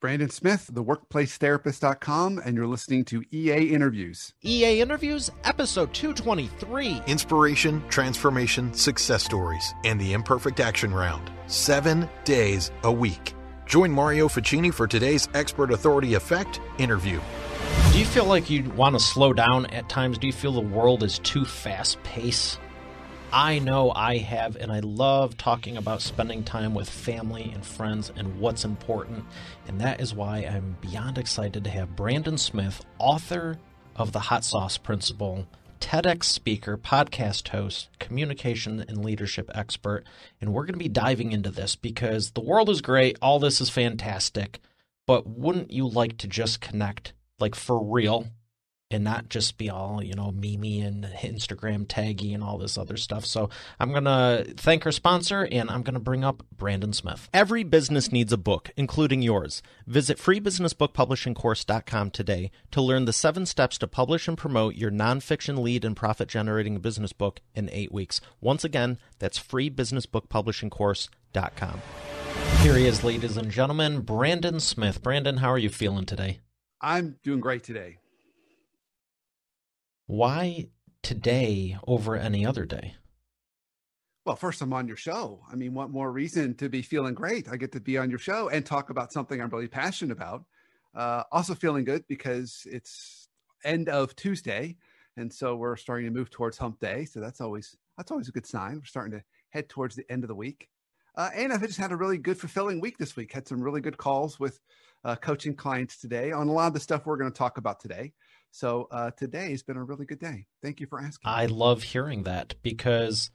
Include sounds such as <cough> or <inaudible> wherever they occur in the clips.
Brandon Smith, theworkplacetherapist.com, and you're listening to EA Interviews. EA Interviews, episode 223 Inspiration, Transformation, Success Stories, and the Imperfect Action Round. Seven days a week. Join Mario Fachini for today's Expert Authority Effect interview. Do you feel like you want to slow down at times? Do you feel the world is too fast paced? I know I have, and I love talking about spending time with family and friends and what's important. And that is why I'm beyond excited to have Brandon Smith, author of The Hot Sauce Principle, TEDx speaker, podcast host, communication and leadership expert. And we're going to be diving into this because the world is great, all this is fantastic, but wouldn't you like to just connect, like for real, and not just be all, you know, Mimi and Instagram taggy and all this other stuff. So I'm going to thank our sponsor and I'm going to bring up Brandon Smith. Every business needs a book, including yours. Visit freebusinessbookpublishingcourse.com today to learn the seven steps to publish and promote your nonfiction lead and profit generating business book in eight weeks. Once again, that's freebusinessbookpublishingcourse.com. Here he is, ladies and gentlemen, Brandon Smith. Brandon, how are you feeling today? I'm doing great today. Why today over any other day? Well, first, I'm on your show. I mean, what more reason to be feeling great? I get to be on your show and talk about something I'm really passionate about. Uh, also, feeling good because it's end of Tuesday, and so we're starting to move towards Hump Day. So that's always that's always a good sign. We're starting to head towards the end of the week. Uh, and I've just had a really good, fulfilling week this week. Had some really good calls with uh, coaching clients today on a lot of the stuff we're going to talk about today. So uh, today has been a really good day. Thank you for asking. I love hearing that because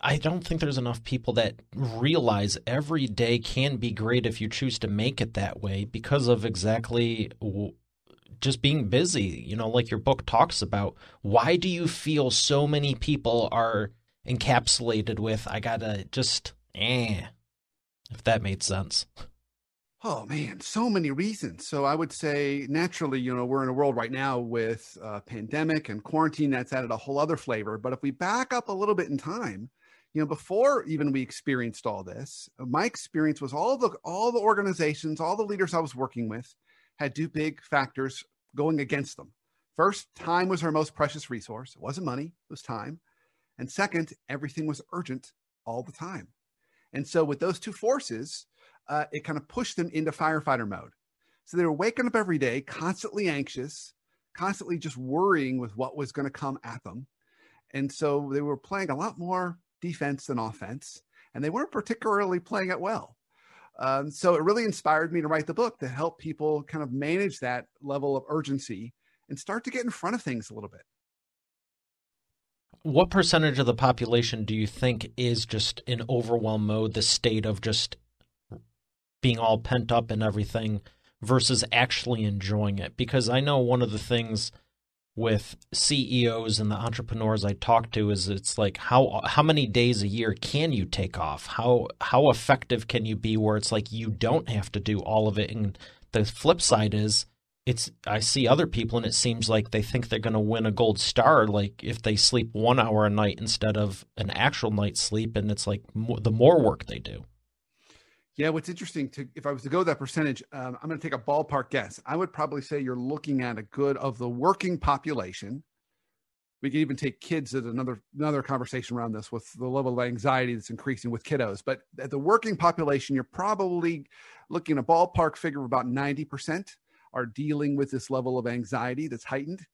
I don't think there's enough people that realize every day can be great if you choose to make it that way because of exactly just being busy. You know, like your book talks about. Why do you feel so many people are encapsulated with, I gotta just, eh, if that made sense? <laughs> Oh man, so many reasons. So I would say naturally, you know, we're in a world right now with a pandemic and quarantine that's added a whole other flavor. But if we back up a little bit in time, you know, before even we experienced all this, my experience was all the all the organizations, all the leaders I was working with had two big factors going against them. First, time was our most precious resource. It wasn't money, it was time. And second, everything was urgent all the time. And so with those two forces, uh, it kind of pushed them into firefighter mode. So they were waking up every day, constantly anxious, constantly just worrying with what was going to come at them. And so they were playing a lot more defense than offense, and they weren't particularly playing it well. Um, so it really inspired me to write the book to help people kind of manage that level of urgency and start to get in front of things a little bit. What percentage of the population do you think is just in overwhelm mode, the state of just being all pent up and everything versus actually enjoying it. Because I know one of the things with CEOs and the entrepreneurs I talk to is it's like how how many days a year can you take off? How how effective can you be where it's like you don't have to do all of it and the flip side is it's I see other people and it seems like they think they're going to win a gold star like if they sleep 1 hour a night instead of an actual night's sleep and it's like the more work they do. Yeah, what's interesting to if I was to go that percentage, um, I'm going to take a ballpark guess. I would probably say you're looking at a good of the working population. We can even take kids as another another conversation around this with the level of anxiety that's increasing with kiddos. But at the working population, you're probably looking at a ballpark figure of about 90% are dealing with this level of anxiety that's heightened.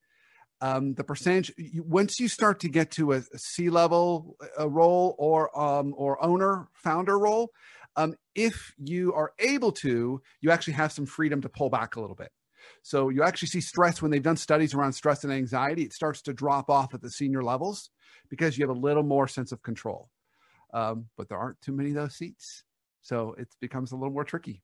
Um, the percentage once you start to get to a, a C level a role or um, or owner founder role, um, if you are able to, you actually have some freedom to pull back a little bit. So you actually see stress when they've done studies around stress and anxiety, it starts to drop off at the senior levels because you have a little more sense of control. Um, but there aren't too many of those seats. So it becomes a little more tricky.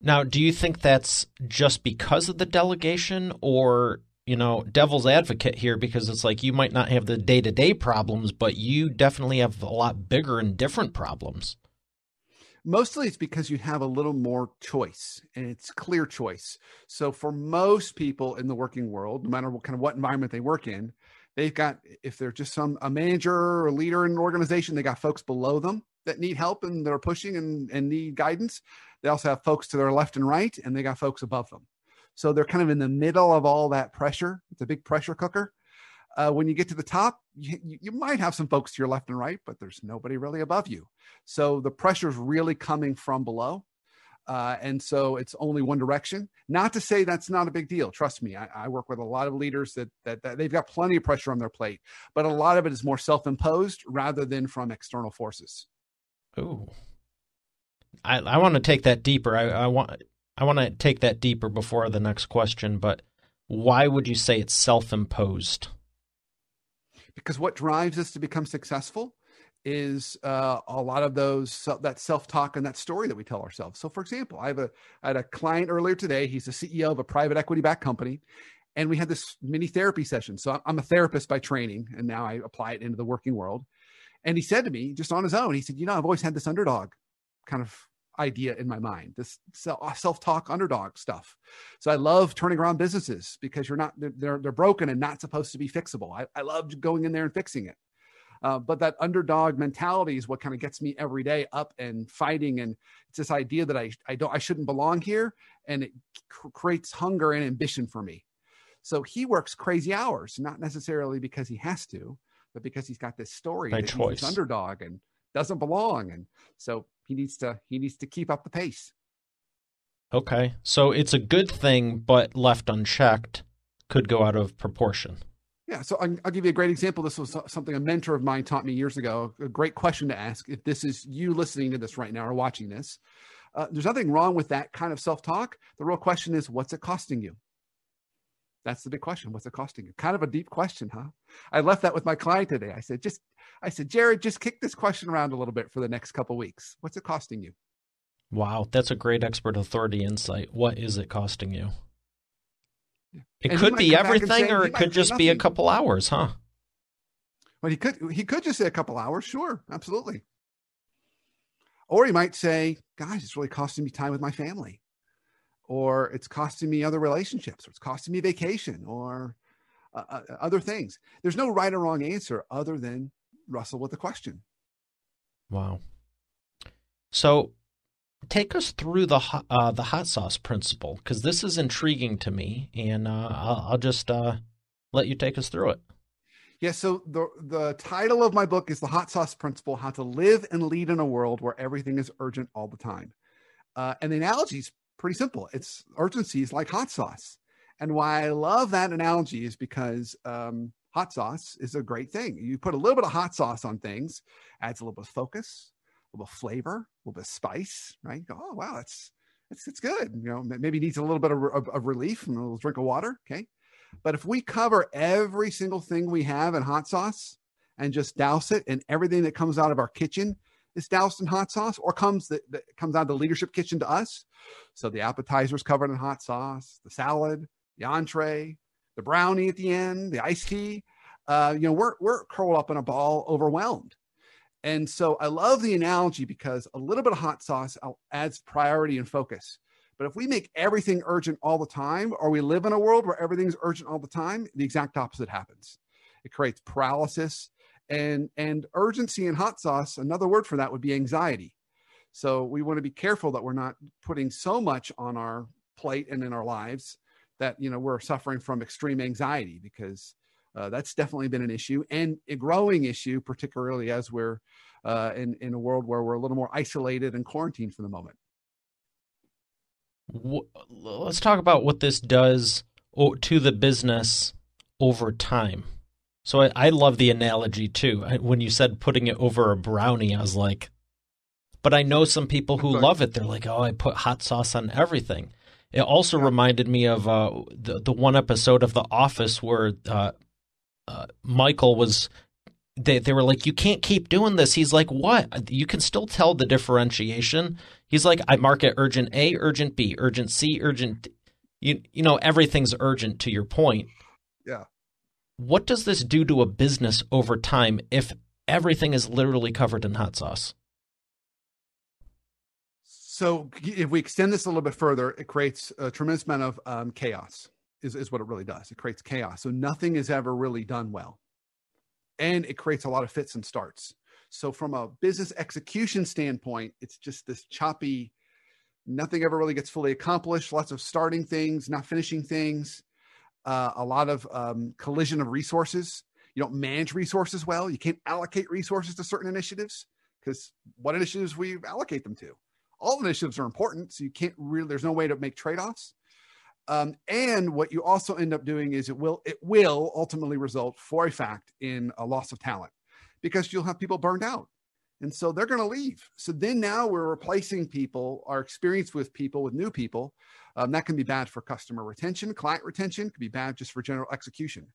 Now, do you think that's just because of the delegation or, you know, devil's advocate here because it's like you might not have the day to day problems, but you definitely have a lot bigger and different problems? Mostly it's because you have a little more choice and it's clear choice. So for most people in the working world, no matter what kind of what environment they work in, they've got if they're just some a manager or leader in an organization, they got folks below them that need help and they're pushing and, and need guidance. They also have folks to their left and right, and they got folks above them. So they're kind of in the middle of all that pressure. It's a big pressure cooker. Uh, when you get to the top, you, you might have some folks to your left and right, but there's nobody really above you. So the pressure is really coming from below. Uh, and so it's only one direction. Not to say that's not a big deal. Trust me, I, I work with a lot of leaders that, that, that they've got plenty of pressure on their plate, but a lot of it is more self-imposed rather than from external forces. Oh, I, I want to take that deeper. I, I want I want to take that deeper before the next question. But why would you say it's self-imposed? Because what drives us to become successful is uh, a lot of those that self-talk and that story that we tell ourselves. So, for example, I have a I had a client earlier today. He's the CEO of a private equity-backed company, and we had this mini therapy session. So I'm a therapist by training, and now I apply it into the working world. And he said to me, just on his own, he said, "You know, I've always had this underdog kind of idea in my mind, this self-talk underdog stuff. So I love turning around businesses because you're not they're they're broken and not supposed to be fixable. I, I love going in there and fixing it." Uh, but that underdog mentality is what kind of gets me every day up and fighting. And it's this idea that I, I don't, I shouldn't belong here. And it cr- creates hunger and ambition for me. So he works crazy hours, not necessarily because he has to, but because he's got this story By that choice. he's underdog and doesn't belong. And so he needs to, he needs to keep up the pace. Okay. So it's a good thing, but left unchecked could go out of proportion. Yeah, so I'll, I'll give you a great example. This was something a mentor of mine taught me years ago. A great question to ask if this is you listening to this right now or watching this. Uh, there's nothing wrong with that kind of self talk. The real question is, what's it costing you? That's the big question. What's it costing you? Kind of a deep question, huh? I left that with my client today. I said, just, I said, Jared, just kick this question around a little bit for the next couple weeks. What's it costing you? Wow, that's a great expert authority insight. What is it costing you? It And could be come back and everything, say- or it could just be a couple hours, huh? Well, he could he could just say a couple hours, sure, absolutely. Or he might say, guys, it's really costing me time with my family. Or it's costing me other relationships, or it's costing me vacation, or uh, uh, other things. There's no right or wrong answer other than wrestle with the question. Wow. So, take us through the hot, uh, the hot sauce principle because this is intriguing to me, and uh, I'll, I'll just uh, let you take us through it. Yeah, so the the title of my book is The Hot Sauce Principle: How to Live and Lead in a World Where Everything is Urgent All the Time. Uh, and the analogy is pretty simple. It's urgency is like hot sauce. And why I love that analogy is because um, hot sauce is a great thing. You put a little bit of hot sauce on things, adds a little bit of focus, a little flavor, a little bit of spice, right? You go, oh wow, that's it's it's good. You know, maybe needs a little bit of, of, of relief and a little drink of water. Okay, but if we cover every single thing we have in hot sauce and just douse it, and everything that comes out of our kitchen is doused in hot sauce, or comes that, that comes out of the leadership kitchen to us. So the appetizer's covered in hot sauce, the salad, the entree, the brownie at the end, the iced tea. Uh, you know, we're we're curled up in a ball, overwhelmed. And so I love the analogy because a little bit of hot sauce adds priority and focus. But if we make everything urgent all the time, or we live in a world where everything's urgent all the time, the exact opposite happens. It creates paralysis and and urgency in hot sauce. Another word for that would be anxiety. So we want to be careful that we're not putting so much on our plate and in our lives that you know we're suffering from extreme anxiety because uh, that's definitely been an issue and a growing issue, particularly as we're uh, in in a world where we're a little more isolated and quarantined for the moment. Let's talk about what this does to the business over time. So I, I love the analogy too. I, when you said putting it over a brownie, I was like, but I know some people who love it. They're like, oh, I put hot sauce on everything. It also reminded me of uh, the the one episode of The Office where uh, uh, Michael was. They they were like, you can't keep doing this. He's like, what? You can still tell the differentiation. He's like, I mark it urgent A, urgent B, urgent C, urgent. D. You you know everything's urgent. To your point, Yeah. what does this do to a business over time if everything is literally covered in hot sauce? So if we extend this a little bit further, it creates a tremendous amount of um, chaos. Is is what it really does. It creates chaos. So nothing is ever really done well, and it creates a lot of fits and starts. So from a business execution standpoint, it's just this choppy, nothing ever really gets fully accomplished, lots of starting things, not finishing things, uh, a lot of um, collision of resources. You don't manage resources well. You can't allocate resources to certain initiatives because what initiatives we allocate them to? All initiatives are important, so you can't really. There's no way to make trade-offs. Um, and what you also end up doing is it will it will ultimately result for a fact in a loss of talent because you'll have people burned out and so they're going to leave so then now we're replacing people our experience with people with new people um, that can be bad for customer retention client retention can be bad just for general execution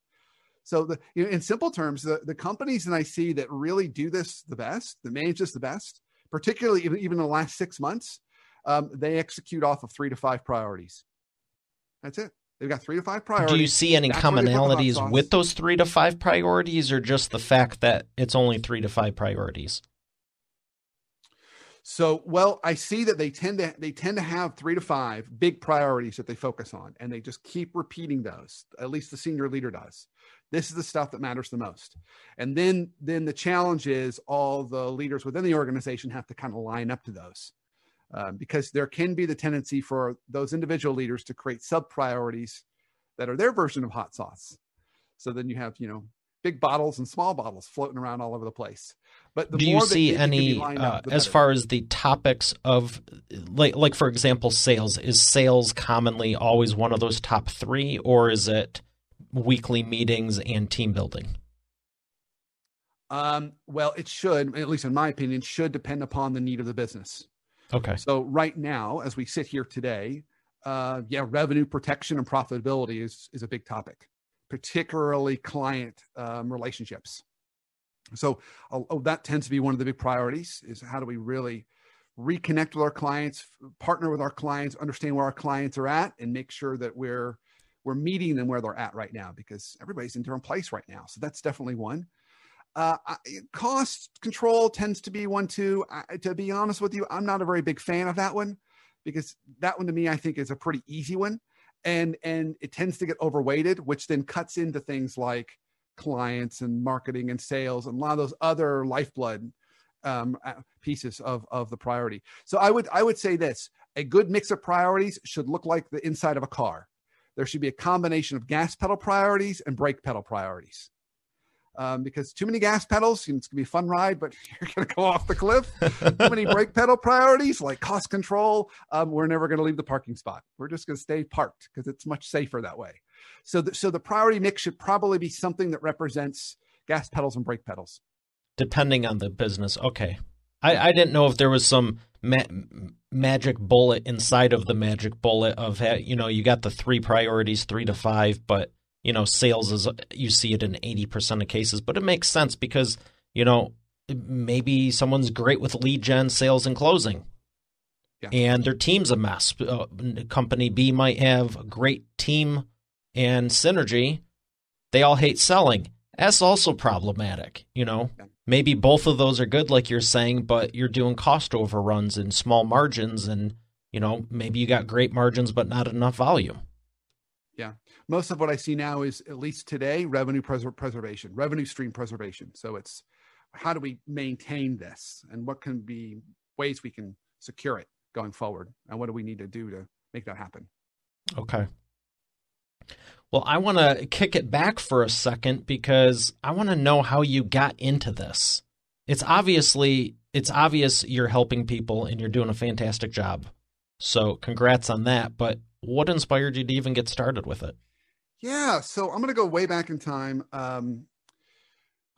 so the, you know, in simple terms the, the companies that i see that really do this the best that manage this the best particularly even, in the last six months um, they execute off of three to five priorities that's it They've got three to five priorities. Do you see any That's commonalities with those three to five priorities, or just the fact that it's only three to five priorities? So, well, I see that they tend to they tend to have three to five big priorities that they focus on, and they just keep repeating those. At least the senior leader does. This is the stuff that matters the most. And then then the challenge is all the leaders within the organization have to kind of line up to those. Um, because there can be the tendency for those individual leaders to create sub priorities that are their version of hot sauce. So then you have, you know, big bottles and small bottles floating around all over the place. But do you see any uh, as far as the topics of like like for example sales is sales commonly always one of those top 3 or is it weekly meetings and team building? Um, well, it should, at least in my opinion, should depend upon the need of the business. Okay. So right now, as we sit here today, uh, yeah, revenue protection and profitability is is a big topic, particularly client um, relationships. So oh, oh, that tends to be one of the big priorities: is how do we really reconnect with our clients, partner with our clients, understand where our clients are at, and make sure that we're we're meeting them where they're at right now because everybody's in a different place right now. So that's definitely one. Uh, cost control tends to be one too. I, to be honest with you, I'm not a very big fan of that one because that one to me I think is a pretty easy one, and and it tends to get overweighted, which then cuts into things like clients and marketing and sales and a lot of those other lifeblood um, pieces of of the priority. So I would I would say this: a good mix of priorities should look like the inside of a car. There should be a combination of gas pedal priorities and brake pedal priorities um, because too many gas pedals, it's going to be a fun ride, but <laughs> you're going to go off the cliff. too many brake <laughs> pedal priorities like cost control. Um, we're never going to leave the parking spot. We're just going to stay parked because it's much safer that way. So, the, so the priority mix should probably be something that represents gas pedals and brake pedals. Depending on the business. Okay. I, I didn't know if there was some ma- magic bullet inside of the magic bullet of, you know, you got the three priorities, three to five, but – you know, sales is you see it in 80% of cases, but it makes sense because, you know, maybe someone's great with lead gen, sales and closing. Yeah. And their team's a mess. Uh, company B might have a great team and synergy. They all hate selling. That's also problematic, you know. Maybe both of those are good like you're saying, but you're doing cost overruns and small margins and, you know, maybe you got great margins but not enough volume. Yeah most of what I see now is at least today revenue pres- preservation, revenue stream preservation. So it's how do we maintain this and what can be ways we can secure it going forward and what do we need to do to make that happen? Okay. Well, I want to kick it back for a second because I want to know how you got into this. It's obviously it's obvious you're helping people and you're doing a fantastic job. So, congrats on that, but what inspired you to even get started with it? Yeah, so I'm going to go way back in time. Um,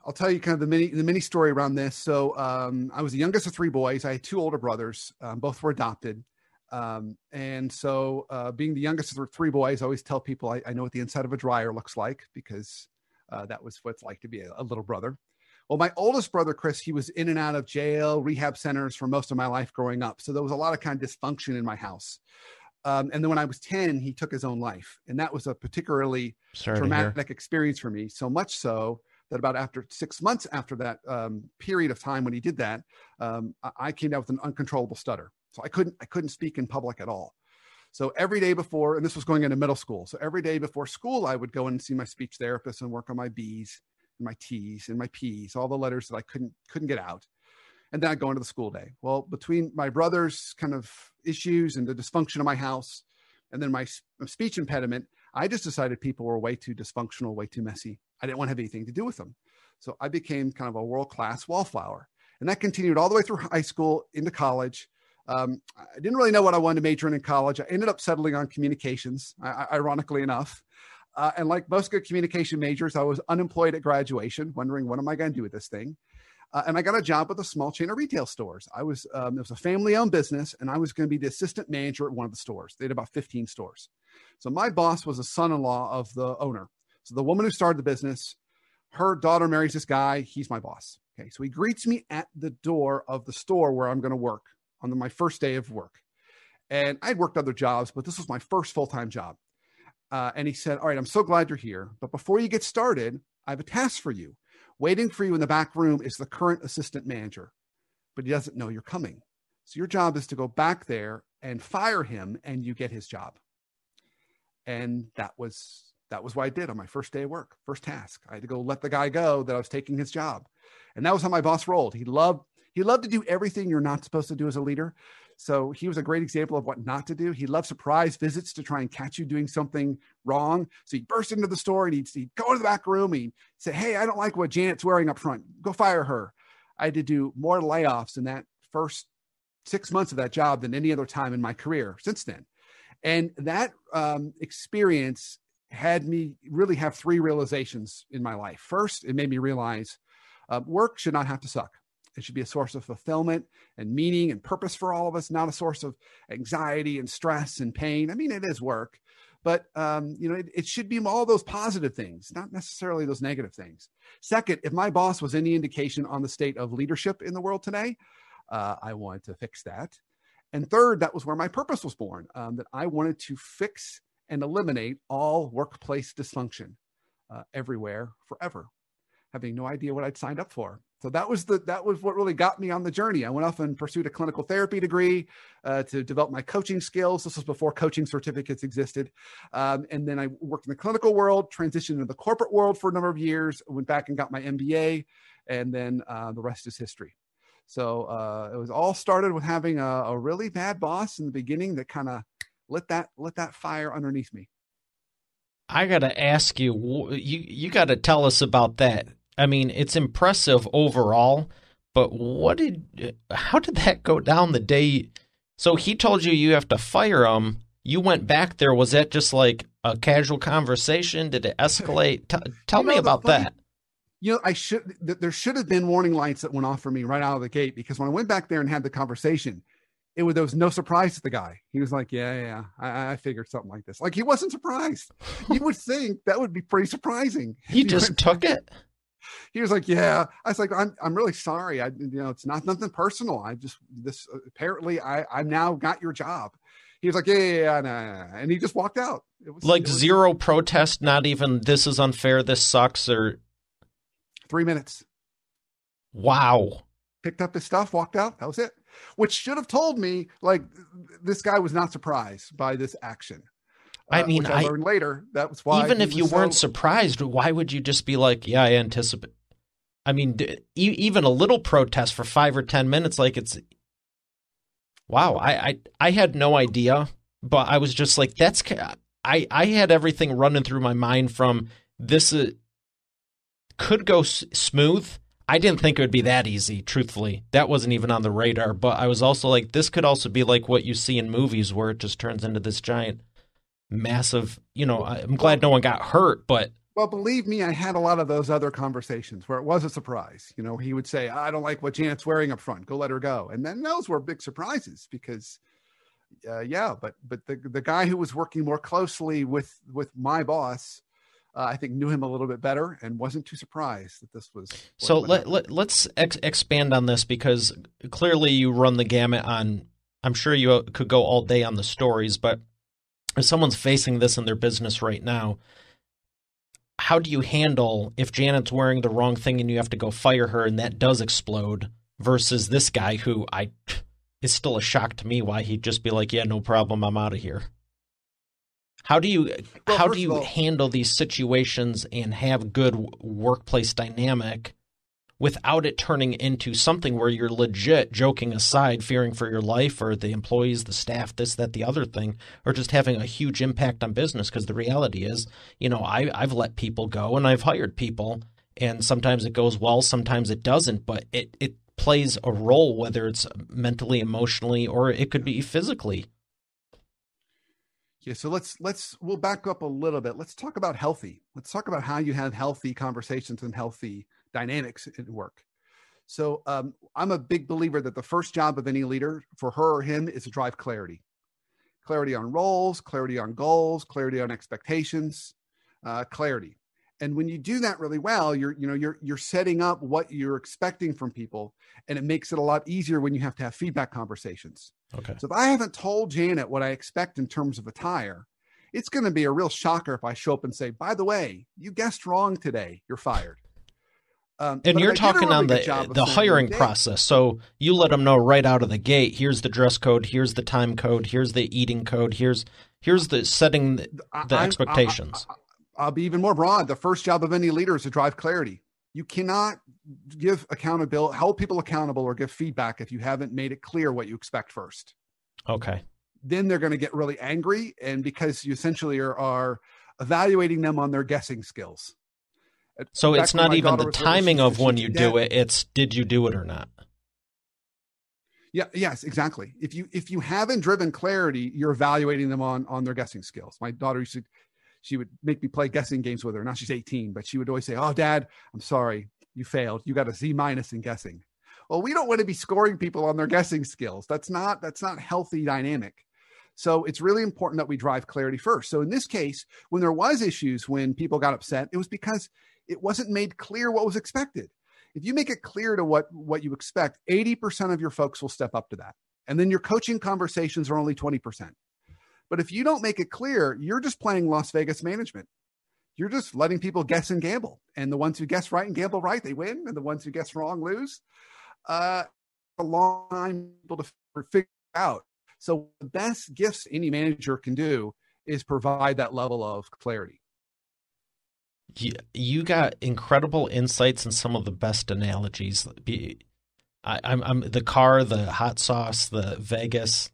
I'll tell you kind of the mini the mini story around this. So um, I was the youngest of three boys. I had two older brothers. Um, both were adopted. Um, and so, uh, being the youngest of three boys, I always tell people I, I know what the inside of a dryer looks like because uh, that was what it's like to be a, a, little brother. Well, my oldest brother, Chris, he was in and out of jail, rehab centers for most of my life growing up. So there was a lot of kind of dysfunction in my house. Um, and then when I was 10, he took his own life. And that was a particularly Sorry traumatic experience for me. So much so that about after six months after that um, period of time when he did that, um, I came down with an uncontrollable stutter. So I couldn't, I couldn't speak in public at all. So every day before, and this was going into middle school. So every day before school, I would go and see my speech therapist and work on my B's. and my T's and my P's, all the letters that I couldn't couldn't get out. And then I'd go into the school day. Well, between my brother's kind of issues and the dysfunction of my house, and then my speech impediment, I just decided people were way too dysfunctional, way too messy. I didn't want to have anything to do with them. So I became kind of a world class wallflower. And that continued all the way through high school into college. Um, I didn't really know what I wanted to major in in college. I ended up settling on communications, ironically enough. Uh, and like most good communication majors, I was unemployed at graduation, wondering what am I going to do with this thing. Uh, and I got a job with a small chain of retail stores. I was um, it was a family-owned business, and I was going to be the assistant manager at one of the stores. They had about 15 stores. So my boss was a son-in-law of the owner. So the woman who started the business, her daughter marries this guy. He's my boss. Okay, so he greets me at the door of the store where I'm going to work on the, my first day of work. And I'd worked other jobs, but this was my first full-time job. Uh, and he said, All right, I'm so glad you're here. But before you get started, I have a task for you. Waiting for you in the back room is the current assistant manager, but he doesn't know you're coming. So your job is to go back there and fire him, and you get his job. And that was that was what I did on my first day of work, first task. I had to go let the guy go that I was taking his job, and that was how my boss rolled. He loved he loved to do everything you're not supposed to do as a leader. So he was a great example of what not to do. He loved surprise visits to try and catch you doing something wrong. So he'd burst into the store and he'd, he'd go into the back room. And he'd say, Hey, I don't like what Janet's wearing up front. Go fire her. I had to do more layoffs in that first six months of that job than any other time in my career since then. And that um, experience had me really have three realizations in my life. First, it made me realize uh, work should not have to suck. It should be a source of fulfillment and meaning and purpose for all of us, not a source of anxiety and stress and pain. I mean, it is work, but um, you know, it, it should be all those positive things, not necessarily those negative things. Second, if my boss was any indication on the state of leadership in the world today, uh, I wanted to fix that. And third, that was where my purpose was born. Um, that I wanted to fix and eliminate all workplace dysfunction uh, everywhere forever, having no idea what I'd signed up for. So that was the that was what really got me on the journey. I went off and pursued a clinical therapy degree uh, to develop my coaching skills. This was before coaching certificates existed, um, and then I worked in the clinical world, transitioned into the corporate world for a number of years. Went back and got my MBA, and then uh, the rest is history. So uh, it was all started with having a, a really bad boss in the beginning that kind of lit that lit that fire underneath me. I gotta ask you, you you got to tell us about that I mean, it's impressive overall, but what did how did that go down the day? So he told you you have to fire him. You went back there. Was that just like a casual conversation? Did it escalate? T- tell you know, me about funny, that. You know, I should. There should have been warning lights that went off for me right out of the gate because when I went back there and had the conversation, it was there was no surprise to the guy. He was like, "Yeah, yeah, I, I figured something like this." Like he wasn't surprised. you would think that would be pretty surprising. He just took it he was like, "Yeah." I was like, "I'm I'm really sorry. I you know it's not nothing personal. I just this apparently I I'm now got your job." He was like, "Yeah, yeah, yeah, nah, nah, nah. and he just walked out. It was like it was, zero protest. Not even this is unfair. This sucks. Or three minutes. Wow. Picked up his stuff, walked out. That was it. Which should have told me like this guy was not surprised by this action. I uh, mean, I, I, learned later that was why. Even if you weren't surprised, why would you just be like, "Yeah, I anticipate"? I mean, d- even a little protest for five or ten minutes, like it's. Wow, I I, I had no idea, but I was just like, "That's." I I had everything running through my mind from this uh, could go s- smooth. I didn't think it would be that easy, truthfully. That wasn't even on the radar. But I was also like, this could also be like what you see in movies where it just turns into this giant massive, you know, I'm glad no one got hurt, but well, believe me, I had a lot of those other conversations where it was a surprise. You know, he would say, I don't like what Janet's wearing up front. Go let her go. And then those were big surprises because uh, yeah, but but the the guy who was working more closely with with my boss, uh, I think knew him a little bit better and wasn't too surprised that this was. So let, let let's ex- expand on this because clearly you run the gamut on. I'm sure you could go all day on the stories, but if someone's facing this in their business right now, how do you handle if Janet's wearing the wrong thing and you have to go fire her and that does explode versus this guy who I is still a shock to me why he'd just be like, yeah, no problem, I'm out of here. How do you Well, how do you all- handle these situations and have good workplace dynamic without it turning into something where you're legit joking aside, fearing for your life or the employees, the staff, this, that, the other thing, or just having a huge impact on business? Because the reality is, you know, I, I've let people go and I've hired people, and sometimes it goes well, sometimes it doesn't, but it it plays a role whether it's mentally, emotionally, or it could be physically. Yeah, so let's let's we'll back up a little bit. Let's talk about healthy. Let's talk about how you have healthy conversations and healthy dynamics at work. So um, I'm a big believer that the first job of any leader for her or him is to drive clarity, clarity on roles, clarity on goals, clarity on expectations, uh, clarity. And when you do that really well, you're you know you're you're setting up what you're expecting from people, and it makes it a lot easier when you have to have feedback conversations. Okay. So if I haven't told Janet what I expect in terms of attire, it's going to be a real shocker if I show up and say, "By the way, you guessed wrong today. You're fired." Um, And you're I talking really on the the hiring "Dave, process. So you let them know right out of the gate. Here's the dress code. Here's the time code. Here's the eating code. Here's here's the setting the, the I- expectations. I'll be even more broad. The first job of any leader is to drive clarity. You cannot give accountability, hold people accountable, or give feedback if you haven't made it clear what you expect first. okay. Then they're going to get really angry, and because you essentially are, are evaluating them on their guessing skills. So Back it's not even the timing of when "Dad, you do it. It's did you do it or not. Yeah, yes, exactly. If you if you haven't driven clarity, you're evaluating them on on their guessing skills. My daughter used to she would make me play guessing games with her. Now she's 18, but she would always say, "Oh, dad, I'm sorry. You failed. You got a Z minus in guessing." Well, we don't want to be scoring people on their guessing skills. That's not that's not healthy dynamic. So it's really important that we drive clarity first. So in this case, when there was issues when people got upset, it was because it wasn't made clear what was expected. If you make it clear to what what you expect 80% of your folks will step up to that. And then your coaching conversations are only 20% but if you don't make it clear you're just playing las vegas management. You're just letting people guess and gamble. And the ones who guess right and gamble right they win. And the ones who guess wrong lose. Uh a long time people to figure out. So the best gifts any manager can do is provide that level of clarity You, you got incredible insights and some of the best analogies. I, I'm, I'm the car, the hot sauce, the Vegas.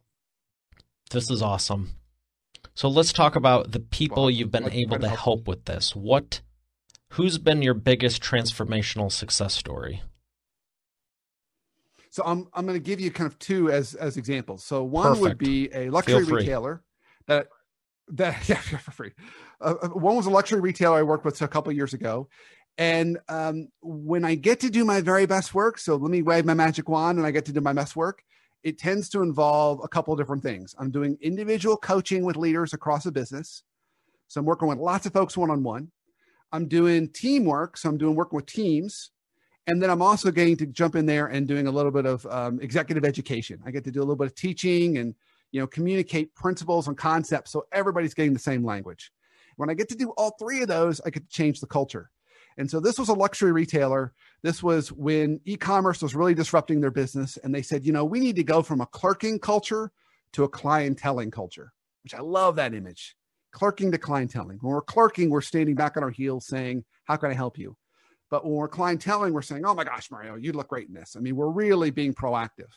This is awesome. So let's talk about the people Well, you've been able to to help with this. What, who's been your biggest transformational success story? So I'm I'm going to give you kind of two as as examples. So one would be a luxury retailer that that <laughs> yeah for free. Uh, uh, one was a luxury retailer I worked with a couple years ago, and um, when I get to do my very best work, so let me wave my magic wand and I get to do my best work. It tends to involve a couple different things. I'm doing individual coaching with leaders across a business. So I'm working with lots of folks one on one. I'm doing teamwork. So I'm doing work with teams. And then I'm also getting to jump in there and doing a little bit of um, executive education. I get to do a little bit of teaching and you know communicate principles and concepts so everybody's getting the same language. When I get to do all three of those, I get to change the culture. And so this was a luxury retailer. This was when e-commerce was really disrupting their business, and they said, you know, we need to go from a clerking culture to a clienteling culture, which I love that image. Clerking to clienteling. When we're clerking, we're standing back on our heels saying, "How can I help you?" But when we're clienteling, we're saying, oh my gosh, Mario, you look great in this. I mean, we're really being proactive.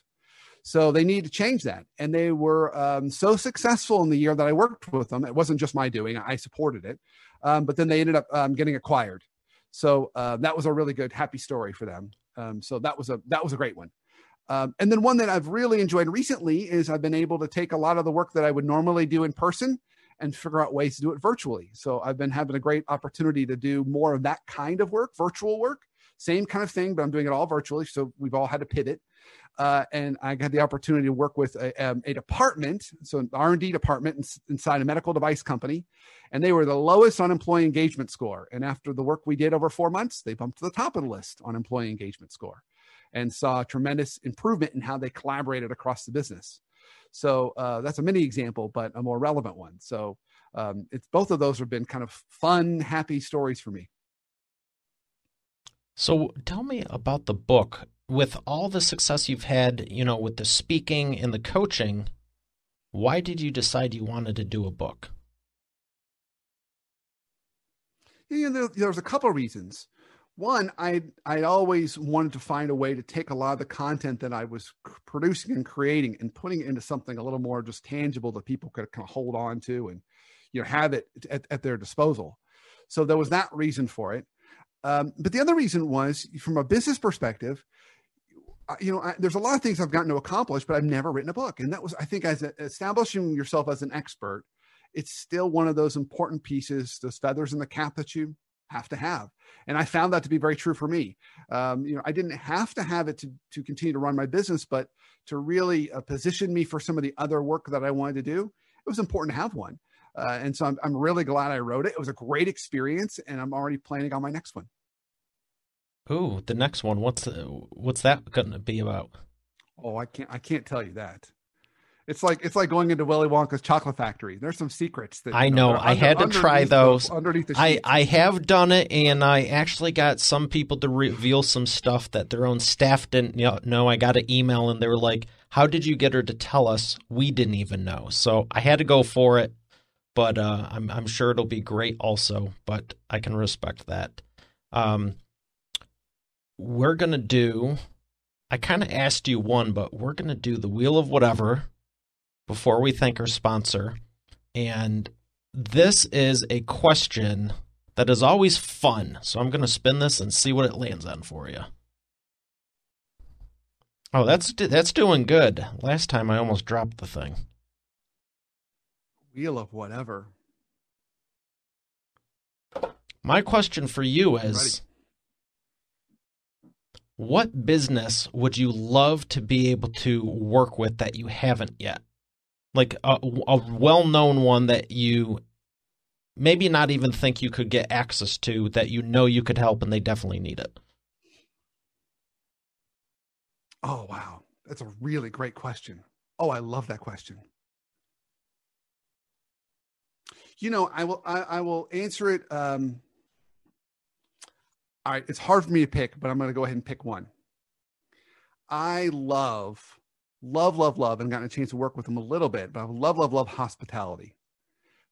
So they need to change that. And they were um, so successful in the year that I worked with them. It wasn't just my doing, I supported it. Um, but then they ended up um, getting acquired. So uh, that was a really good, happy story for them. Um, so that was a that was a great one. Um, and then one that I've really enjoyed recently is I've been able to take a lot of the work that I would normally do in person and figure out ways to do it virtually. So I've been having a great opportunity to do more of that kind of work, virtual work, same kind of thing, but I'm doing it all virtually. So we've all had to pivot. Uh, and I had the opportunity to work with a, um, a department, so an R&D department ins- inside a medical device company, and they were the lowest on employee engagement score. And after the work we did over four months, they bumped to the top of the list on employee engagement score, and saw tremendous improvement in how they collaborated across the business. So uh, that's a mini example, but a more relevant one. So um, it's both of those have been kind of fun, happy stories for me. So tell me about the book. With all the success you've had, you know, with the speaking and the coaching, why did you decide you wanted to do a book? You know, there, there a couple of reasons. One, I I always wanted to find a way to take a lot of the content that I was producing and creating and putting it into something a little more just tangible that people could kind of hold on to and you know have it at, at their disposal. So there was that reason for it. Um, but the other reason was from a business perspective, you know, I, there's a lot of things I've gotten to accomplish, but I've never written a book. And that was, I think, as a, establishing yourself as an expert, it's still one of those important pieces, those feathers in the cap that you have to have. And I found that to be very true for me. Um, you know, I didn't have to have it to, to continue to run my business, but to really uh, position me for some of the other work that I wanted to do, it was important to have one. Uh, and so I'm, I'm really glad I wrote it. It was a great experience, and I'm already planning on my next one. Ooh, the next one. What's uh, what's that going to be about? Oh, I can't I can't tell you that. It's like it's like going into Willy Wonka's chocolate factory. There's some secrets that I know. know I had to try those. The, underneath the I I have done it, and I actually got some people to reveal some stuff that their own staff didn't know. I got an email, and they were like, "How did you get her to tell us? We didn't even know." So I had to go for it, but uh, I'm I'm sure it'll be great also. But I can respect that. Um, we're going to do, I kind of asked you one, but we're going to do the Wheel of Whatever before we thank our sponsor. And this is a question that is always fun. So I'm going to spin this and see what it lands on for you. Oh, that's that's doing good. Last time I almost dropped the thing. Wheel of whatever. My question for you is what business would you love to be able to work with that you haven't yet? Like a, a well known one that you maybe not even think you could get access to that you know you could help and they definitely need it? Oh, wow. That's a really great question. Oh, I love that question. You know, I will I, I will answer it um, all right, it's hard for me to pick, but I'm going to go ahead and pick one. I love, love, love, love, and gotten a chance to work with them a little bit, but I love, love, love hospitality.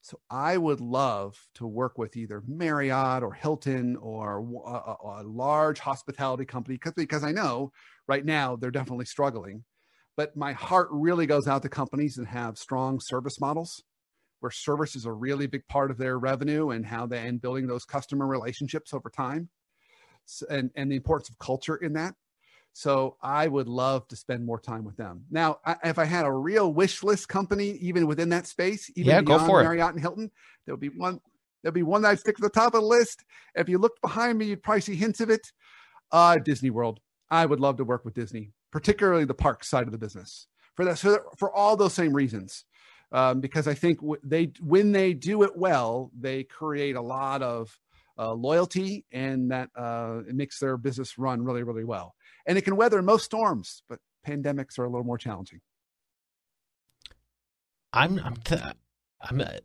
So I would love to work with either Marriott or Hilton or a, a large hospitality company because, because I know right now they're definitely struggling. But my heart really goes out to companies that have strong service models where service is a really big part of their revenue and how they end building those customer relationships over time and, and the importance of culture in that. So I would love to spend more time with them. Now, I, if I had a real wish list company, even within that space, even yeah, beyond Marriott and Hilton, there would be one. There'll be one that I'd stick to the top of the list. If you looked behind me, you'd probably see hints of it. Uh, Disney World. I would love to work with Disney, particularly the park side of the business for that. So for all those same reasons, um, because I think they when they do it well, they create a lot of uh, loyalty, and that uh, it makes their business run really, really well. And it can weather most storms, but pandemics are a little more challenging. I'm I'm th- I'm uh,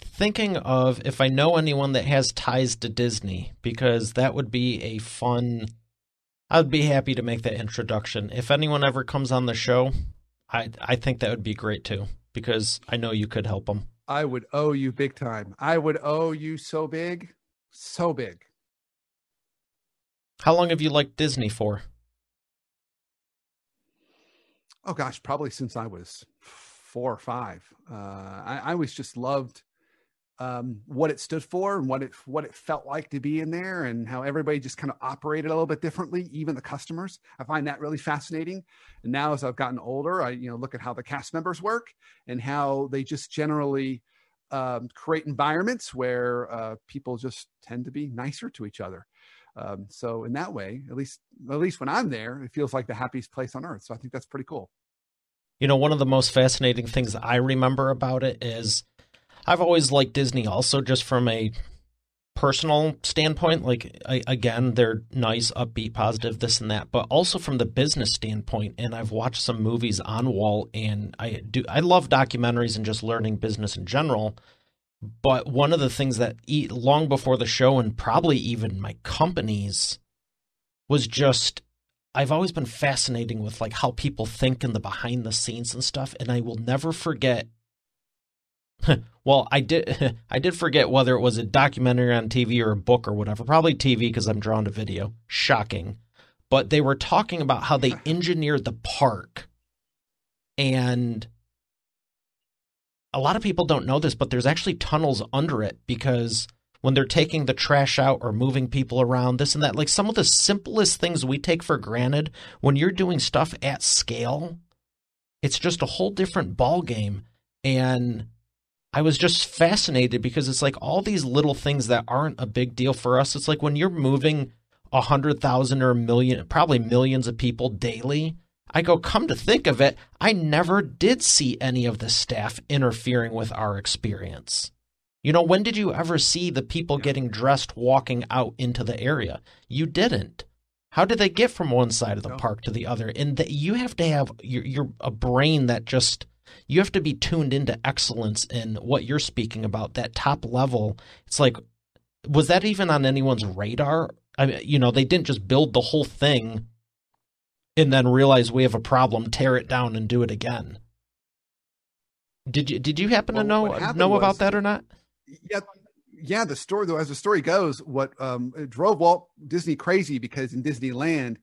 thinking of if I know anyone that has ties to Disney because that would be a fun. I'd be happy to make that introduction. If anyone ever comes on the show, I I think that would be great too because I know you could help them. I would owe you big time. I would owe you so big so big. How long have you liked Disney for? Oh gosh, probably since I was four or five. Uh, I, I always just loved um, what it stood for and what it what it felt like to be in there, and how everybody just kind of operated a little bit differently. Even the customers, I find that really fascinating. And now, as I've gotten older, I you know look at how the cast members work and how they just generally um, create environments where uh, people just tend to be nicer to each other. Um, so in that way, at least at least when I'm there, it feels like the happiest place on earth. So I think that's pretty cool. You know, one of the most fascinating things I remember about it is I've always liked Disney also just from a personal standpoint, like I, again, they're nice, upbeat, positive, this and that, but also from the business standpoint. And I've watched some movies on Walt, and I do. I love documentaries and just learning business in general. But one of the things that eat long before the show, and probably even my companies, was just I've always been fascinating with like how people think and the behind the scenes and stuff. And I will never forget <laughs> well, I did <laughs> I did forget whether it was a documentary on TV or a book or whatever. Probably TV because I'm drawn to video. Shocking. But they were talking about how they engineered the park. And a lot of people don't know this, but there's actually tunnels under it because when they're taking the trash out or moving people around, this and that, like some of the simplest things we take for granted, when you're doing stuff at scale, it's just a whole different ball game. And I was just fascinated because it's like all these little things that aren't a big deal for us. It's like when you're moving a hundred thousand or a million, probably millions of people daily. I go, come to think of it, I never did see any of the staff interfering with our experience. You know, when did you ever see the people getting dressed walking out into the area? You didn't. How did they get from one side of the park to the other? And the, you have to have you're, you're a brain that just you have to be tuned into excellence in what you're speaking about. That top level. It's like, was that even on anyone's radar? I mean, you know, they didn't just build the whole thing and then realize we have a problem, tear it down, and do it again. Did you did you happen well, to know know was, about that or not? Yeah, yeah. The story, though, as the story goes, what um, drove Walt Disney crazy because in Disneyland,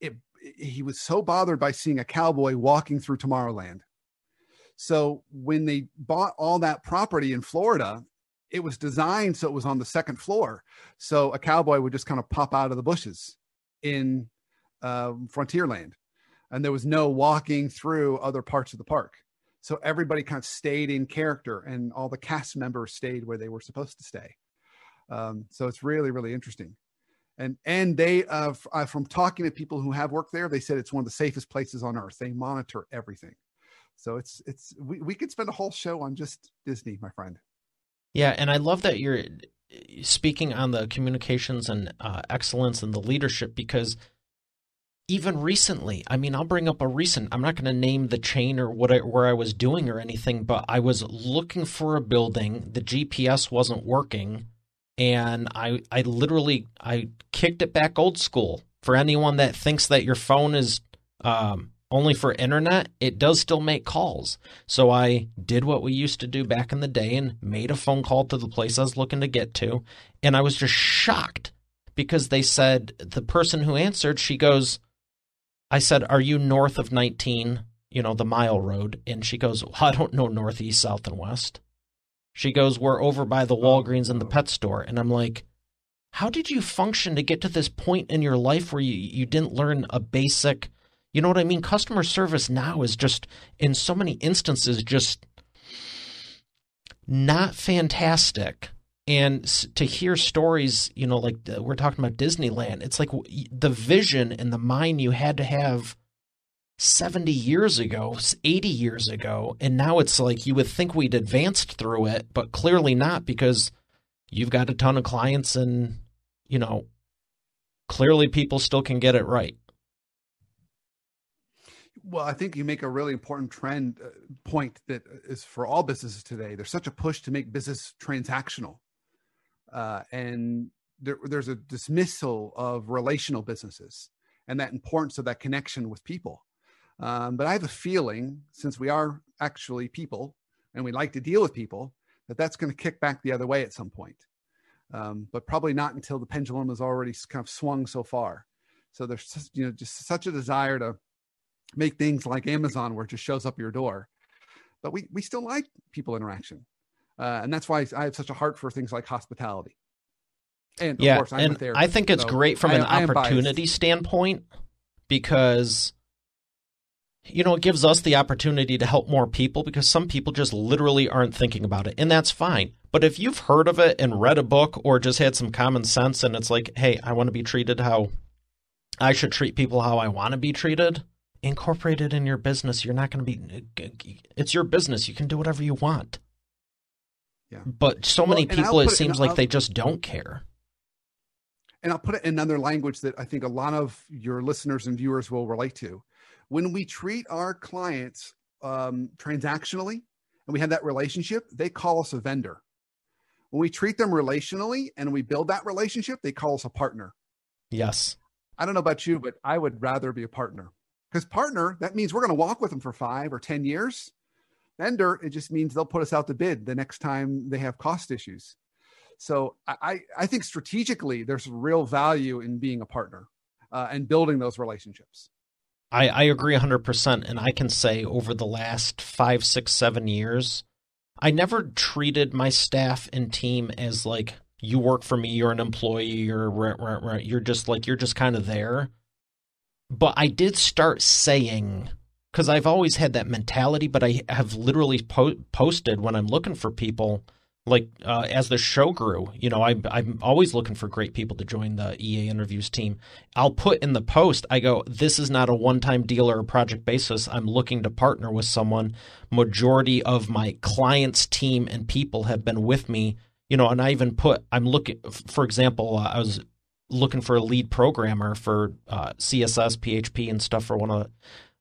it, he was so bothered by seeing a cowboy walking through Tomorrowland. So when they bought all that property in Florida, it was designed so it was on the second floor. So a cowboy would just kind of pop out of the bushes in uh, Frontierland, and there was no walking through other parts of the park. So everybody kind of stayed in character, and all the cast members stayed where they were supposed to stay. Um, so it's really, really interesting. And and they, uh, f- uh, from talking to people who have worked there, they said it's one of the safest places on earth. They monitor everything. So it's it's we, we could spend a whole show on just Disney, my friend. Yeah, and I love that you're speaking on the communications and uh, excellence and the leadership because even recently, I mean, I'll bring up a recent. I'm not going to name the chain or what I, where I was doing or anything, but I was looking for a building. The GPS wasn't working, and I I literally I kicked it back old school. For anyone that thinks that your phone is um, only for internet, it does still make calls. So I did what we used to do back in the day and made a phone call to the place I was looking to get to, and I was just shocked because they said the person who answered, she goes I said, Are you north of 19, you know, the mile road? And she goes, well, I don't know northeast, south, and west. She goes, We're over by the oh. Walgreens and the pet store. And I'm like, How did you function to get to this point in your life where you, you didn't learn a basic, you know what I mean? Customer service now is just, in so many instances, just not fantastic and to hear stories you know like uh, we're talking about disneyland it's like the vision and the mind you had to have 70 years ago 80 years ago and now it's like you would think we'd advanced through it but clearly not because you've got a ton of clients and you know clearly people still can get it right well, I think you make a really important trend uh, point that is for all businesses today. There's such a push to make business transactional uh, and there, there's a dismissal of relational businesses and that importance of that connection with people. Um, but I have a feeling, since we are actually people and we like to deal with people, that that's going to kick back the other way at some point. Um, but probably not until the pendulum has already kind of swung so far. So there's just, you know just such a desire to make things like Amazon where it just shows up your door. But we we still like people interaction. Uh, and that's why I have such a heart for things like hospitality. And yeah, course, and I think it's so great from I, an I opportunity standpoint because you know it gives us the opportunity to help more people because some people just literally aren't thinking about it, and that's fine. But if you've heard of it and read a book or just had some common sense, and it's like, hey, I want to be treated how I should treat people how I want to be treated, incorporate it in your business. You're not going to be. It's your business. You can do whatever you want. Yeah. But so many people, it seems like they just don't care. And I'll put it in another language that I think a lot of your listeners and viewers will relate to. When we treat our clients um, transactionally and we have that relationship, they call us a vendor. When we treat them relationally and we build that relationship, they call us a partner. Yes. I don't know about you, but I would rather be a partner because partner, that means we're going to walk with them for five or 10 years Vendor, it just means they'll put us out to bid the next time they have cost issues. So I, I think strategically, there's real value in being a partner uh, and building those relationships. I, I agree 100%. And I can say over the last five, six, seven years, I never treated my staff and team as like, you work for me, you're an employee, you're, you're just like, you're just kind of there. But I did start saying, because I've always had that mentality, but I have literally po- posted when I'm looking for people like uh, as the show grew, you know, I, I'm always looking for great people to join the EA interviews team. I'll put in the post, I go, this is not a one time deal or a project basis. I'm looking to partner with someone. Majority of my clients' team and people have been with me, you know, and I even put, I'm looking, for example, uh, I was looking for a lead programmer for uh, CSS, PHP, and stuff for one of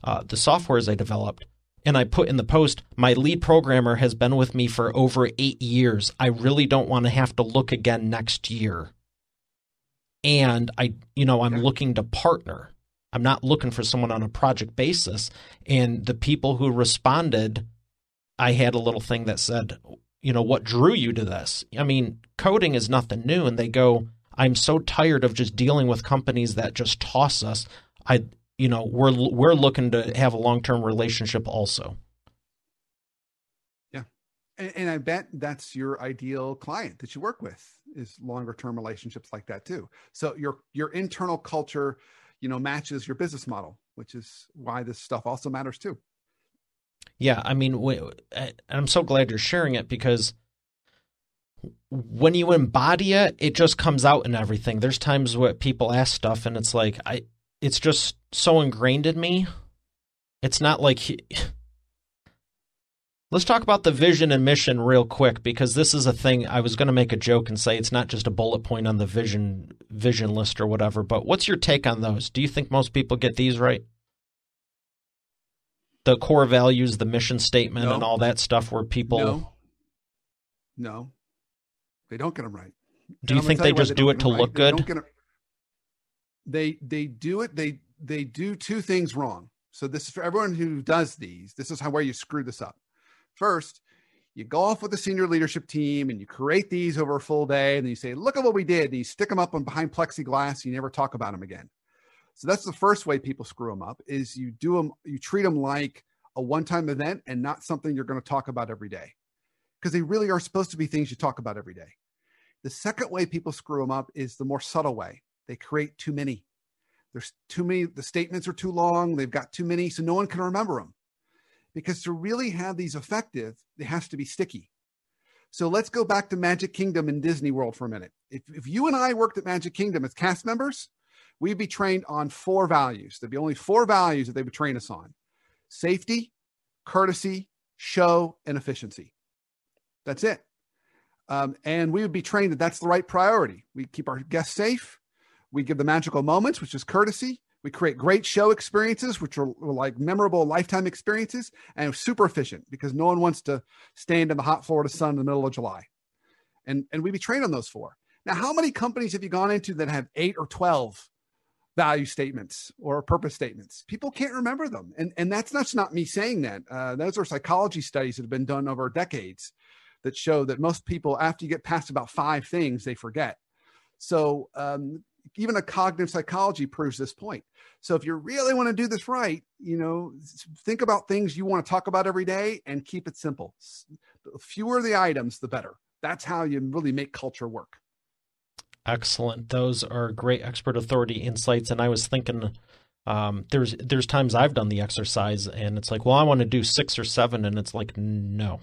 uh, the softwares I developed and I put in the post, my lead programmer has been with me for over eight years. I really don't want to have to look again next year. And I, you know, I'm looking to partner. I'm not looking for someone on a project basis. And the people who responded, I had a little thing that said, you know, what drew you to this? I mean, coding is nothing new. And they go, I'm so tired of just dealing with companies that just toss us. I you know we're we're looking to have a long-term relationship also. Yeah. And, and, i bet that's your ideal client that you work with is longer term relationships like that too. So your your internal culture you know matches your business model which is why this stuff also matters too. Yeah. I mean i'm so glad you're sharing it because when you embody it, it just comes out in everything. There's times where people ask stuff and it's like I it's just so ingrained in me. It's not like he... <sighs> Let's talk about the vision and mission real quick because this is a thing I was going to make a joke and say it's not just a bullet point on the vision vision list or whatever, but what's your take on those? Do you think most people get these right? The core values, the mission statement no. and all that stuff where people No. No. They don't get them right. Do you think they just do it to look right. good? they they do it they they do two things wrong so this is for everyone who does these this is how where you screw this up first you go off with the senior leadership team and you create these over a full day and then you say look at what we did and you stick them up on behind plexiglass and you never talk about them again so that's the first way people screw them up is you do them you treat them like a one-time event and not something you're going to talk about every day because they really are supposed to be things you talk about every day the second way people screw them up is the more subtle way they create too many. There's too many, the statements are too long, they've got too many, so no one can remember them. Because to really have these effective, they have to be sticky. So let's go back to Magic Kingdom in Disney World for a minute. If, if you and I worked at Magic Kingdom as cast members, we'd be trained on four values. There'd be only four values that they would train us on safety, courtesy, show, and efficiency. That's it. Um, and we would be trained that that's the right priority. We keep our guests safe, we give the magical moments, which is courtesy. We create great show experiences, which are like memorable lifetime experiences, and super efficient because no one wants to stand in the hot Florida sun in the middle of July. And and we be trained on those four. Now, how many companies have you gone into that have eight or twelve value statements or purpose statements? People can't remember them, and and that's that's not me saying that. Uh, those are psychology studies that have been done over decades that show that most people, after you get past about five things, they forget. So um, even a cognitive psychology proves this point. So if you really want to do this right, you know, think about things you want to talk about every day and keep it simple. The fewer the items, the better. That's how you really make culture work. Excellent. Those are great expert authority insights. And I was thinking, um, there's there's times I've done the exercise and it's like, well, I want to do six or seven, and it's like, no.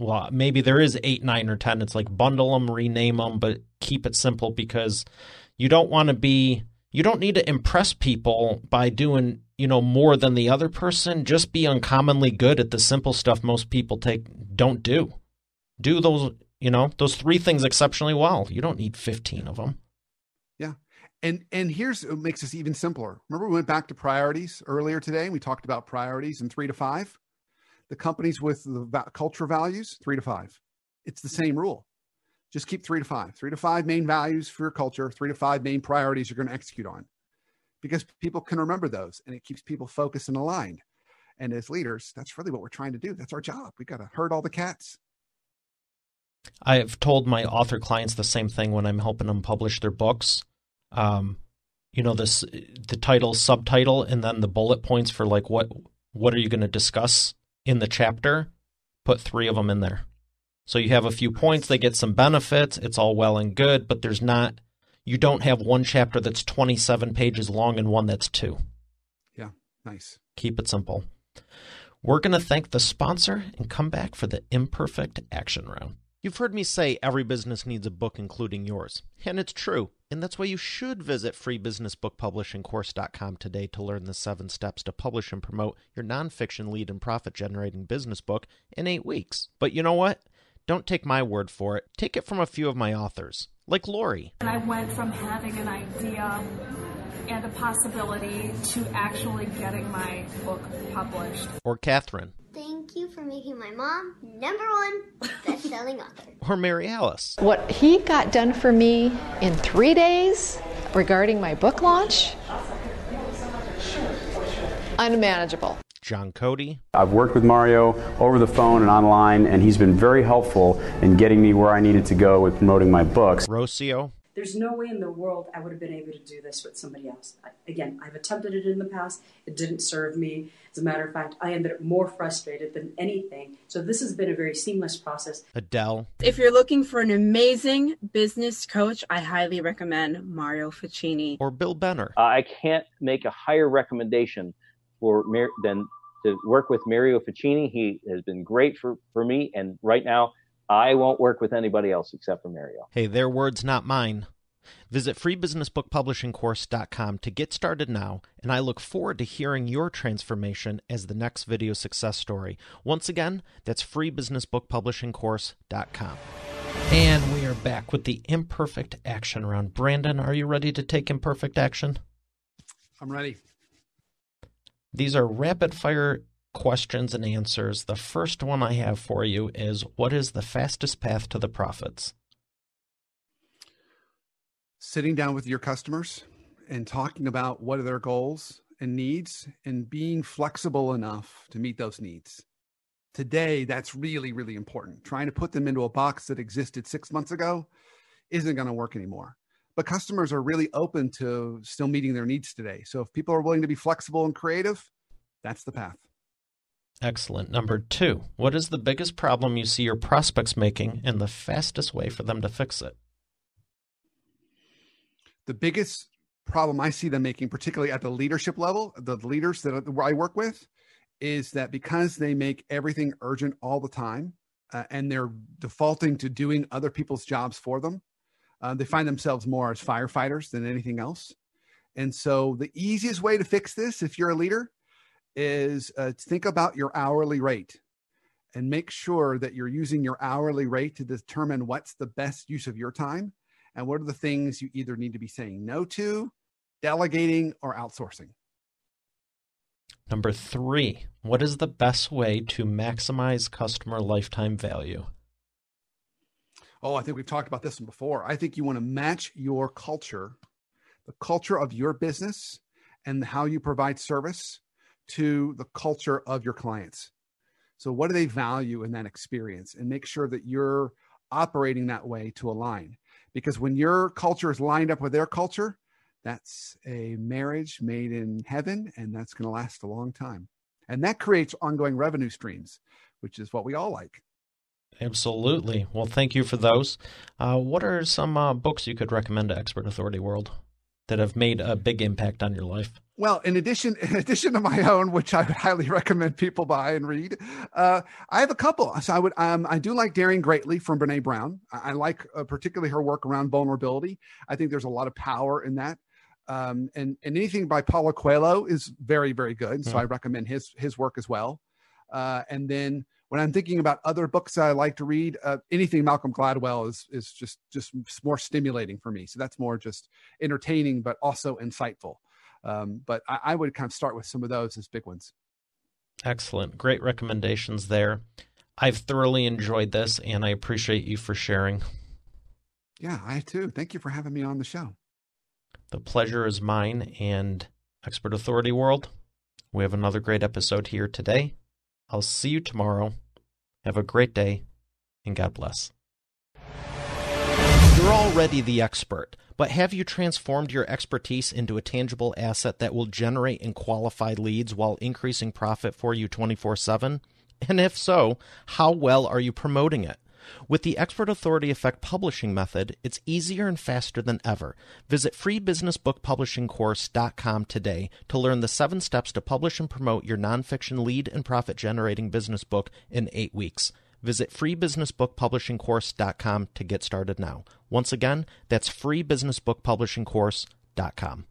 Well, maybe there is eight, nine, or ten. It's like bundle them, rename them, but keep it simple because you don't want to be you don't need to impress people by doing you know more than the other person. Just be uncommonly good at the simple stuff most people take don't do. Do those you know those three things exceptionally well. You don't need 15 of them yeah. And and here's what makes this even simpler. Remember we went back to priorities earlier today and we talked about priorities in three to five the companies with the culture values three to five it's the same rule just keep three to five, three to five main values for your culture, three to five main priorities you're going to execute on because people can remember those and it keeps people focused and aligned. And as leaders, that's really what we're trying to do. That's our job. We got to herd all the cats. I've told my author clients the same thing when I'm helping them publish their books. Um, you know, this the title, subtitle, and then the bullet points for like what what are you going to discuss in the chapter. Put three of them in there. So you have a few points, they get some benefits, it's all well and good, but there's not you don't have one chapter that's 27 pages long and one that's 2. Yeah, nice. Keep it simple. We're going to thank the sponsor and come back for the imperfect action round. You've heard me say every business needs a book, including yours. And it's true. And that's why you should visit freebusinessbookpublishingcourse.com today to learn the seven steps to publish and promote your nonfiction lead and profit generating business book in eight weeks. But you know what? Don't take my word for it. Take it from a few of my authors, like Lori. And I went from having an idea and a possibility to actually getting my book published. Or Catherine. Thank you for making my mom number one best-selling <laughs> author. Or Mary Alice. What he got done for me in three days regarding my book launch, unmanageable. John Cody. I've worked with Mario over the phone and online, and he's been very helpful in getting me where I needed to go with promoting my books. Rocio. There's no way in the world I would have been able to do this with somebody else. I, again, I've attempted it in the past. It didn't serve me. As a matter of fact, I ended up more frustrated than anything. So this has been a very seamless process. Adele. If you're looking for an amazing business coach, I highly recommend Mario Fachini. Or Bill Benner. Uh, I can't make a higher recommendation for Mar- than to work with Mario Fachini. He has been great for, for me, and right now I won't work with anybody else except for Mario. Hey, their words, not mine. Visit freebusinessbookpublishingcourse.com to get started now, and I look forward to hearing your transformation as the next video success story. Once again, that's freebusinessbookpublishingcourse.com. And we are back with the imperfect action round. Brandon, are you ready to take imperfect action? I'm ready. These are rapid fire questions and answers. The first one I have for you is What is the fastest path to the profits? Sitting down with your customers and talking about what are their goals and needs and being flexible enough to meet those needs. Today, that's really, really important. Trying to put them into a box that existed six months ago isn't going to work anymore but customers are really open to still meeting their needs today. So if people are willing to be flexible and creative, that's the path. Excellent. Number two, what is the biggest problem you see your prospects making and the fastest way for them to fix it? The biggest problem I see them making, particularly at the leadership level, the leaders that I work with, is that because they make everything urgent all the time uh, and they're defaulting to doing other people's jobs for them, uh, they find themselves more as firefighters than anything else. And so, the easiest way to fix this, if you're a leader, is uh, think about your hourly rate and make sure that you're using your hourly rate to determine what's the best use of your time and what are the things you either need to be saying no to, delegating, or outsourcing. Number three, what is the best way to maximize customer lifetime value? Oh, I think we've talked about this one before. I think you want to match your culture, the culture of your business and how you provide service to the culture of your clients. So, what do they value in that experience? And make sure that you're operating that way to align. Because when your culture is lined up with their culture, that's a marriage made in heaven, and that's going to last a long time. And that creates ongoing revenue streams, which is what we all like. Absolutely. Well, thank you for those. Uh, what are some uh, books you could recommend to Expert Authority World that have made a big impact on your life? Well, in addition, <laughs> in addition to my own, which I would highly <laughs> recommend people buy and read, uh, I have a couple. So I would, um, I do like Daring Greatly from Brene Brown. I, I like uh, particularly her work around vulnerability. I think there's a lot of power in that. Um, and and anything by Paulo Coelho is very very good. So mm. I recommend his his work as well. Uh, and then when I'm thinking about other books that I like to read, uh, anything Malcolm Gladwell is is just just more stimulating for me. So that's more just entertaining, but also insightful. Um, but I, I would kind of start with some of those as big ones. Excellent, great recommendations there. I've thoroughly enjoyed this, and I appreciate you for sharing. Yeah, I too. Thank you for having me on the show. The pleasure is mine, and Expert Authority World, We have another great episode here today. I'll see you tomorrow. Have a great day, and God bless. You're already the expert, but have you transformed your expertise into a tangible asset that will generate and qualify leads while increasing profit for you 24 7? And if so, how well are you promoting it? With the Expert Authority Effect publishing method, it's easier and faster than ever. Visit freebusinessbookpublishingcourse.com today to learn the seven steps to publish and promote your nonfiction lead and profit generating business book in eight weeks. Visit freebusinessbookpublishingcourse.com to get started now. Once again, that's freebusinessbookpublishingcourse.com.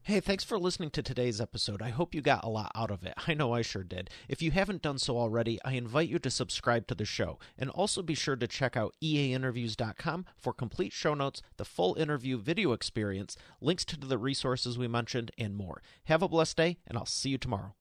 Hey, thanks for listening to today's episode. I hope you got a lot out of it. I know I sure did. If you haven't done so already, I invite you to subscribe to the show and also be sure to check out eainterviews.com for complete show notes, the full interview video experience, links to the resources we mentioned, and more. Have a blessed day, and I'll see you tomorrow.